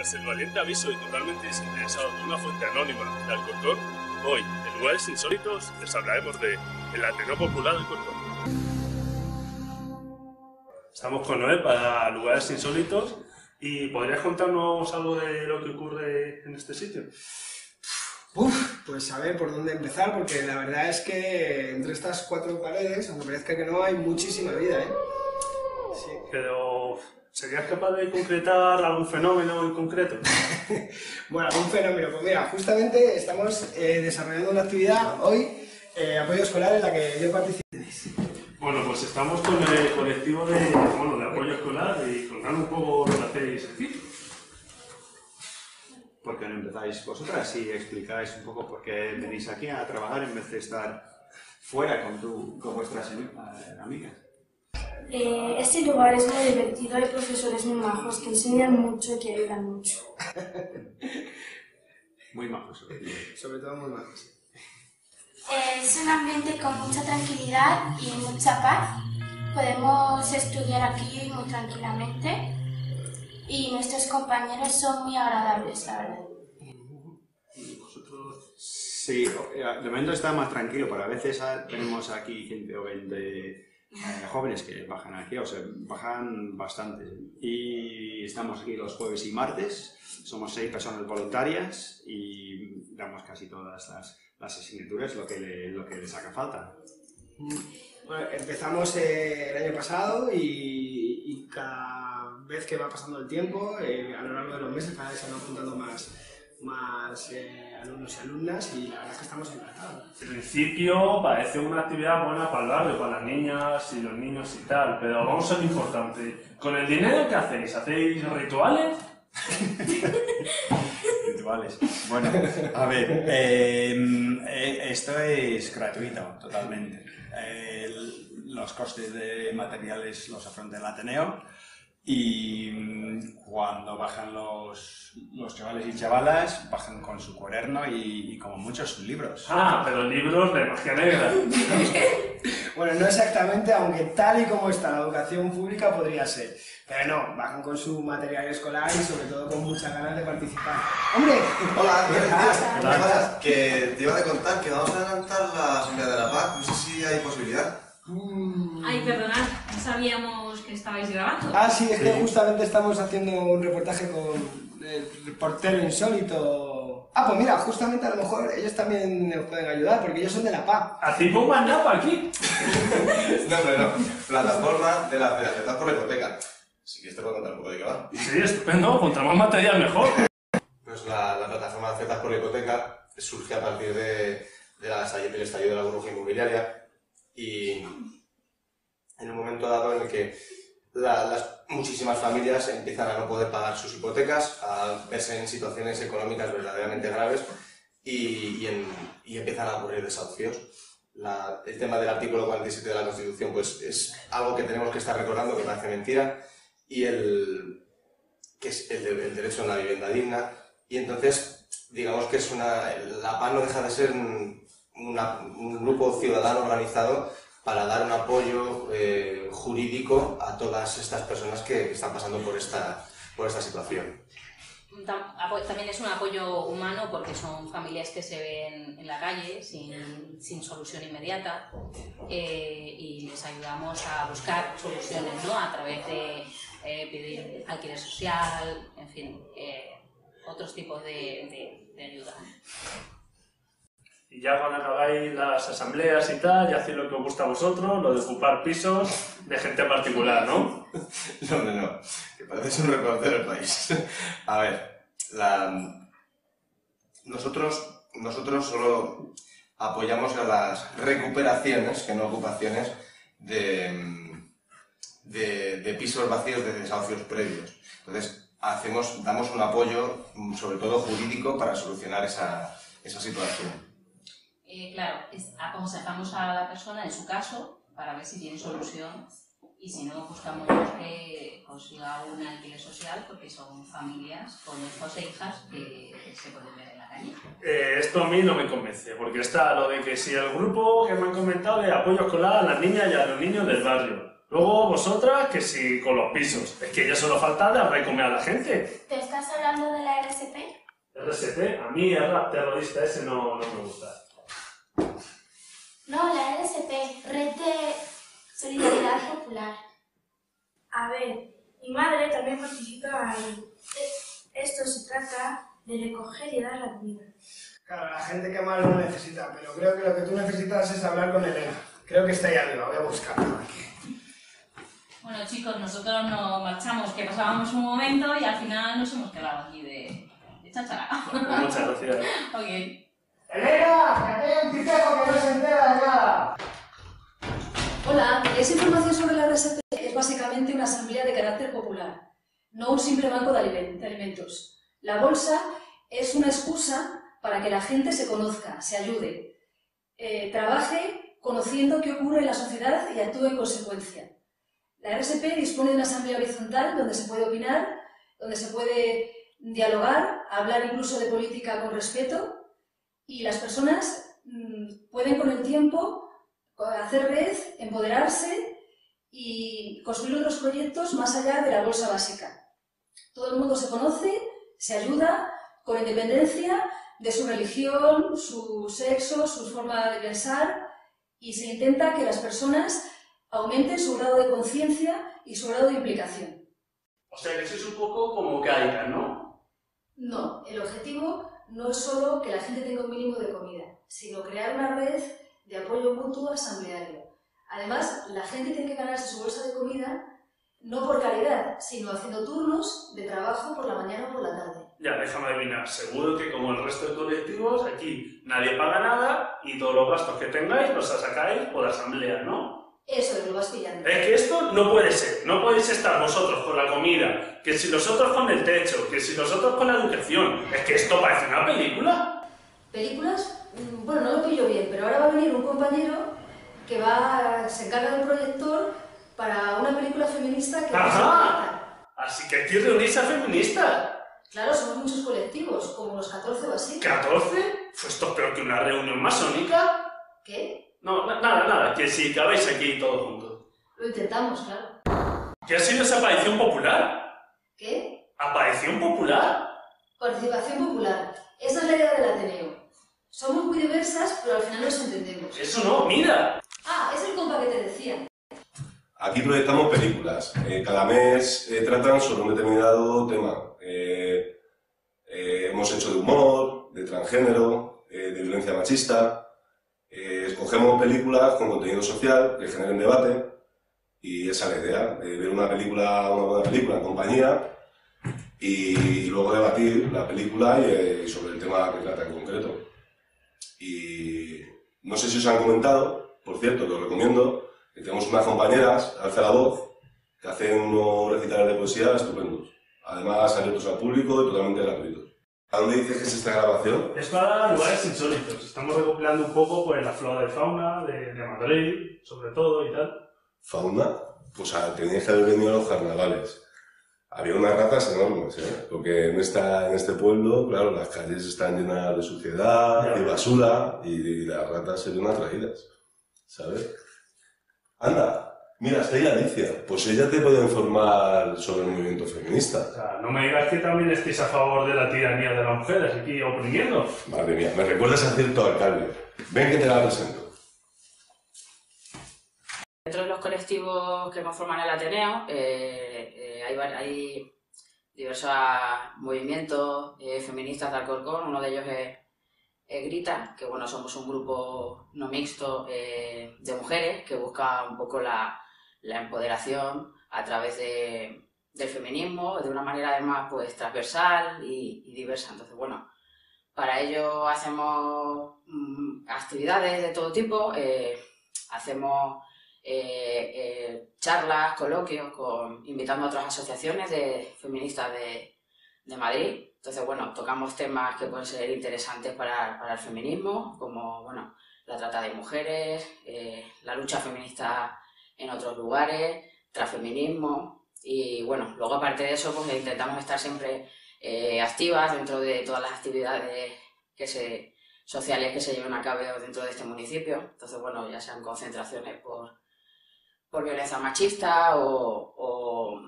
Tras el valiente aviso y totalmente desinteresado de una fuente anónima de Alcorcón, hoy, en lugares insólitos, les hablaremos de el Ateneo Popular de Alcorcón. Estamos con Noé para lugares insólitos y ¿podrías contarnos algo de lo que ocurre en este sitio? Uf, pues a ver por dónde empezar, porque la verdad es que entre estas cuatro paredes, aunque parezca que no, hay muchísima vida, ¿eh? Sí. Pero, ¿serías capaz de concretar algún fenómeno en concreto? Bueno, algún fenómeno. Pues mira, justamente estamos eh, desarrollando una actividad hoy, eh, apoyo escolar, en la que yo participo. Bueno, pues estamos con el colectivo de, bueno, de apoyo escolar y contando un poco lo que hacéis aquí. ¿Por qué no empezáis vosotras y explicáis un poco por qué venís aquí a trabajar en vez de estar fuera con, tu, con vuestras eh, amigas? Eh, este lugar es muy divertido, hay profesores muy majos que enseñan mucho y que ayudan mucho. Muy majos. sobre todo. Sobre todo muy majos. Eh, es un ambiente con mucha tranquilidad y mucha paz. Podemos estudiar aquí muy tranquilamente y nuestros compañeros son muy agradables, la verdad. Sí, eh, de momento está más tranquilo, pero a veces tenemos aquí gente o 20 eh, jóvenes que bajan aquí, o sea, bajan bastante. Y estamos aquí los jueves y martes, somos seis personas voluntarias y damos casi todas las, las asignaturas, lo que, le- lo que les haga falta. Bueno, empezamos eh, el año pasado y, y cada vez que va pasando el tiempo, eh, a lo largo de los meses, cada vez se van apuntando más, más eh, alumnos y alumnas y la verdad es que estamos encantados. En principio parece una actividad buena para el barrio, para las niñas y los niños y tal, pero vamos a lo importante. ¿Con el dinero qué hacéis? ¿Hacéis rituales? Rituales. Bueno, a ver, eh, eh, esto es gratuito totalmente. El- los costes de materiales los afronta el Ateneo y mm, cuando bajan los, los chavales y chavalas, bajan con su cuaderno y, y como muchos sus libros. Ah, pero libros de magia negra. Bueno, no exactamente, aunque tal y como está la educación pública podría ser. Pero no, bajan con su material escolar y sobre todo con muchas ganas de participar. ¡Hombre! Hola. ¿Qué pasa? Que te iba a contar que vamos a adelantar la Asamblea de la Paz. No sé si hay posibilidad. Mm. Ay, perdonad, no sabíamos que estabais grabando. Ah, sí, es que justamente estamos haciendo un reportaje con el reportero insólito. Ah, pues mira, justamente a lo mejor ellos también nos pueden ayudar, porque ellos son de la PA. ¿Hacéis bomba napa aquí? No, hombre, no. Plataforma de la Federación por la Hipoteca. Si quieres te puedo contar un poco de qué va. Sí, estupendo, contra más material mejor. Pues la, la plataforma de Cetas por la Hipoteca surge a partir de, de la del estallido de la burbuja inmobiliaria y en un momento dado en el que la- las muchísimas familias empiezan a no poder pagar sus hipotecas, a verse en situaciones económicas verdaderamente graves y, y en- y empiezan a ocurrir desahucios. La- el tema del artículo 47 de la Constitución pues, es algo que tenemos que estar recordando, que parece mentira, y el, que es el, el derecho a una vivienda digna. Y entonces, digamos que es una, la PAN no deja de ser un, una- un grupo ciudadano organizado para dar un apoyo eh, jurídico a todas estas personas que están pasando por esta, por esta situación. También es un apoyo humano porque son familias que se ven en la calle sin, sin solución inmediata eh, y les ayudamos a buscar soluciones ¿no? a través de eh, pedir alquiler social, en fin, eh, otros tipos de, de- de ayuda. Y ya cuando acabáis las asambleas y tal, ya hacéis lo que os gusta a vosotros, lo de ocupar pisos de gente particular, ¿no? No, no, no, que pareces un reportero del país. A ver, nosotros, nosotros solo apoyamos a las recuperaciones, que no ocupaciones, de, de, de pisos vacíos de desahucios previos. Entonces, hacemos, damos un apoyo, sobre todo jurídico, para solucionar esa, esa situación. Eh, claro, es- aconsejamos a la persona en su caso para ver si tiene solución y si no, buscamos que consiga un alquiler social porque son familias con hijos e hijas que se pueden ver en la calle. Eh, esto a mí no me convence, porque está lo de que si el grupo que me han comentado de apoyo escolar a las niñas y a los niños del barrio. Luego vosotras, que si con los pisos. Es que ya solo falta darle comer a la gente. ¿Te estás hablando de la RSP? RSP, a mí el rap terrorista ese no, no me gusta. Red de Solidaridad Popular. A ver, mi madre también participa en... Esto se trata de recoger y dar la comida. Claro, la gente que más lo necesita, pero creo que lo que tú necesitas es hablar con Elena. Creo que está ahí arriba, voy a buscarla. Bueno chicos, nosotros nos marchamos, que pasábamos un momento y al final nos hemos quedado aquí de, de cháchara. Pues muchas gracias. ok. ¡Elena! ¡Que aquí hay un que no se entera de! Hola, esa información sobre la RSP es básicamente una asamblea de carácter popular, no un simple banco de alimen- de alimentos. La bolsa es una excusa para que la gente se conozca, se ayude, eh, trabaje conociendo qué ocurre en la sociedad y actúe en consecuencia. La RSP dispone de una asamblea horizontal donde se puede opinar, donde se puede dialogar, hablar incluso de política con respeto y las personas mm, pueden con el tiempo hacer red, empoderarse y construir otros proyectos más allá de la bolsa básica. Todo el mundo se conoce, se ayuda con independencia de su religión, su sexo, su forma de pensar y se intenta que las personas aumenten su grado de conciencia y su grado de implicación. O sea que sois un poco como caicas, ¿no? No, el objetivo no es solo que la gente tenga un mínimo de comida, sino crear una red de apoyo mutuo asambleario. Además, la gente tiene que ganarse su bolsa de comida no por caridad, sino haciendo turnos de trabajo por la mañana o por la tarde. Ya, déjame adivinar. Seguro que como el resto de colectivos, aquí nadie paga nada y todos los gastos que tengáis los sacáis por asamblea, ¿no? Eso es, lo vas pillando. Es que esto no puede ser. No podéis estar vosotros con la comida, que si nosotros con el techo, que si nosotros con la educación. Es que esto parece una película. ¿Películas? Mm, Bueno, no lo pillo bien, pero ahora va a venir un compañero que va, se encarga del proyector para una película feminista que Ajá. Así que aquí reunís a feministas. Claro, somos muchos colectivos, como los 14 o así. ¿14? Pues esto es peor que una reunión masónica. ¿Qué? No, na- nada, nada, que si cabéis aquí todos juntos. Lo intentamos, claro. ¿Qué ha sido esa aparición popular? ¿Qué? ¿Aparición popular? Participación popular. Esa es la idea del Ateneo. Somos muy diversas, pero al final nos entendemos. Eso no, mira. Ah, es el compa que te decía. Aquí proyectamos películas. Eh, cada mes eh, tratan sobre un determinado tema. Eh, eh, hemos hecho de humor, de transgénero, eh, de violencia machista. Eh, escogemos películas con contenido social que generen debate y esa es la idea, de ver una película, una buena película en compañía y, luego debatir la película y, eh, sobre el tema que trata en concreto. No sé si os han comentado, por cierto, que os recomiendo, que tenemos unas compañeras, Alza la Voz, que hacen unos recitales de poesía estupendos. Además, abiertos al público y totalmente gratuitos. ¿A dónde dices que es esta grabación? Es para lugares insólitos. Estamos recopilando un poco pues, la flora de fauna de, de Madrid, sobre todo y tal. ¿Fauna? Pues teníais que haber venido a los carnavales. Había unas ratas enormes, ¿eh? Porque en, esta, en este pueblo, claro, las calles están llenas de suciedad y basura y, y las ratas se ven atraídas, ¿sabes? Anda, mira, está ahí Alicia. Pues ella te puede informar sobre el movimiento feminista. O sea, no me digas que también estéis a favor de la tiranía de las mujeres aquí oprimiendo. Madre mía, me recuerdas a cierto alcalde. Ven que te la presento. Dentro de los colectivos que conforman el Ateneo eh, eh, hay, diversos movimientos eh, feministas de Alcorcón, uno de ellos es, Grita, que bueno, somos un grupo no mixto de mujeres que busca un poco la, empoderación a través de- del feminismo de una manera además pues transversal y, diversa. Entonces, bueno, para ello hacemos mm, actividades de todo tipo, hacemos eh, eh, charlas, coloquios, con, invitando a otras asociaciones de feministas de, de Madrid. Entonces, bueno, tocamos temas que pueden ser interesantes para, para el feminismo, como, bueno, la trata de mujeres, eh, la lucha feminista en otros lugares, transfeminismo y, bueno, luego aparte de eso, pues intentamos estar siempre activas dentro de todas las actividades que se, sociales que se llevan a cabo dentro de este municipio. Entonces, bueno, ya sean concentraciones por, por violencia machista o,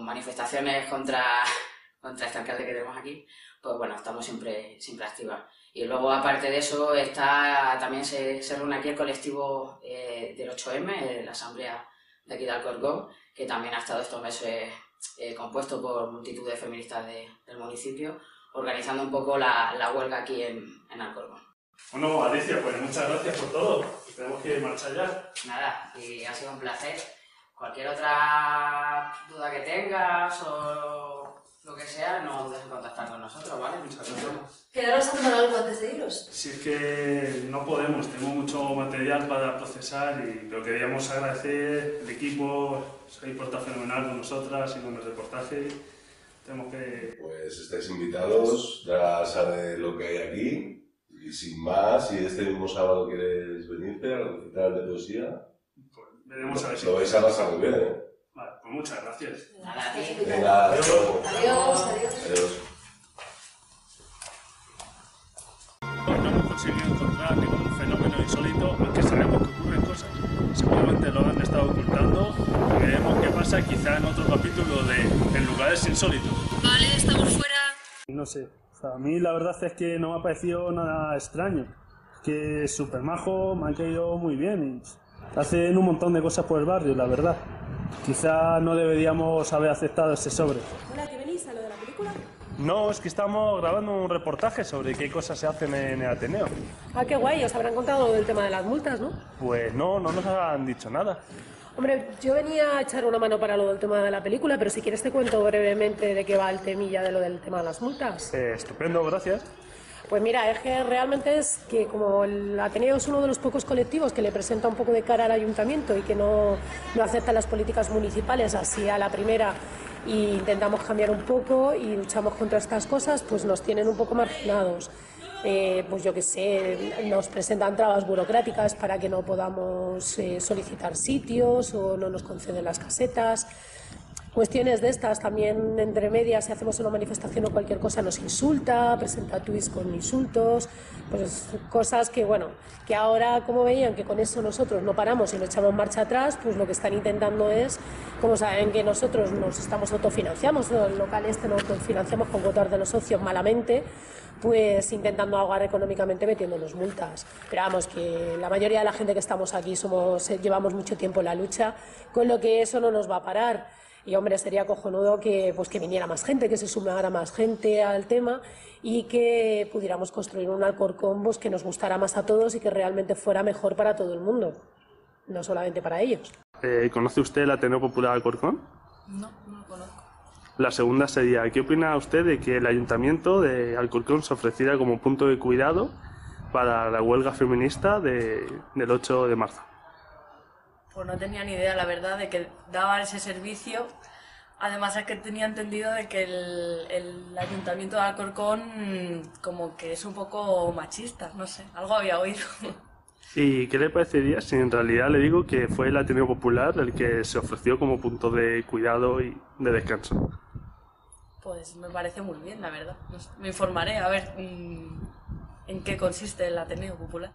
manifestaciones contra, contra este alcalde que tenemos aquí, pues bueno, estamos siempre, siempre activas. Y luego, aparte de eso, está, también se, reúne aquí el colectivo eh, del 8M, eh, la asamblea de aquí de Alcorcón, que también ha estado estos meses eh, compuesto por multitud de feministas de- del municipio, organizando un poco la, la huelga aquí en, en Alcorcón. Bueno, Alicia, pues muchas gracias por todo. Tenemos que marchar ya. Nada, y ha sido un placer. Cualquier otra duda que tengas o lo que sea, no dudes en contactar con nosotros, ¿vale? Muchas gracias. ¿Quedaros a tomar algo antes de iros? Si es que no podemos, tenemos mucho material para procesar, y, pero queríamos agradecer el equipo, se ha portado fenomenal con nosotras y con el reportaje. Tenemos que... Pues estáis invitados, ya sabe lo que hay aquí. Y sin más, si este mismo sábado quieres venirte a la recital de poesía, Veremos a ver si... lo vais a pasar muy bien, ¿eh? Vale, pues muchas gracias. Ti. Venga, luego. Adiós, adiós. Adiós. No hemos conseguido encontrar ningún fenómeno insólito, aunque sabemos que ocurren cosas. Seguramente lo han estado ocultando. Veremos qué pasa quizá en otro capítulo de En lugares insólitos. Vale, estamos fuera. No sé, o sea, a mí la verdad es que no me ha parecido nada extraño. Es que es súper majo, me han caído muy bien y hacen un montón de cosas por el barrio, la verdad. Quizá no deberíamos haber aceptado ese sobre. Hola, ¿que venís a lo de la película? No, es que estamos grabando un reportaje sobre qué cosas se hacen en el Ateneo. Ah, qué guay, os habrán contado del tema de las multas, ¿no? Pues no, no nos han dicho nada. Hombre, yo venía a echar una mano para lo del tema de la película, pero si quieres te cuento brevemente de qué va el temilla de lo del tema de las multas. Eh, estupendo, gracias. Pues mira, es que realmente es que como el Ateneo es uno de los pocos colectivos que le presenta un poco de cara al ayuntamiento y que no, no acepta las políticas municipales así a la primera e intentamos cambiar un poco y luchamos contra estas cosas, pues nos tienen un poco marginados. Eh, pues yo qué sé, nos presentan trabas burocráticas para que no podamos eh, solicitar sitios o no nos conceden las casetas. Cuestiones de estas también entre medias, si hacemos una manifestación o cualquier cosa nos insulta, presenta tweets con insultos, pues cosas que bueno, que ahora como veían que con eso nosotros no paramos y no echamos marcha atrás, pues lo que están intentando es, como saben que nosotros nos estamos autofinanciamos, ¿no? el local este nos autofinanciamos con cuotas de los socios malamente, pues intentando ahogar económicamente metiéndonos multas. Pero vamos, que la mayoría de la gente que estamos aquí somos, llevamos mucho tiempo en la lucha, con lo que eso no nos va a parar. Y hombre, sería cojonudo que, pues, que viniera más gente, que se sumara más gente al tema y que pudiéramos construir un Alcorcón pues, que nos gustara más a todos y que realmente fuera mejor para todo el mundo, no solamente para ellos. Eh, ¿Conoce usted el Ateneo Popular Alcorcón? No, no lo conozco. La segunda sería, ¿qué opina usted de que el ayuntamiento de Alcorcón se ofreciera como punto de cuidado para la huelga feminista de- del 8 de marzo? Pues no tenía ni idea, la verdad, de que daban ese servicio. Además es que tenía entendido de que el, el ayuntamiento de Alcorcón mm, como que es un poco machista, no sé, algo había oído. ¿Y qué le parecería si en realidad le digo que fue el Ateneo Popular el que se ofreció como punto de cuidado y de descanso? Pues me parece muy bien, la verdad. No sé, me informaré a ver mm, en qué consiste el Ateneo Popular.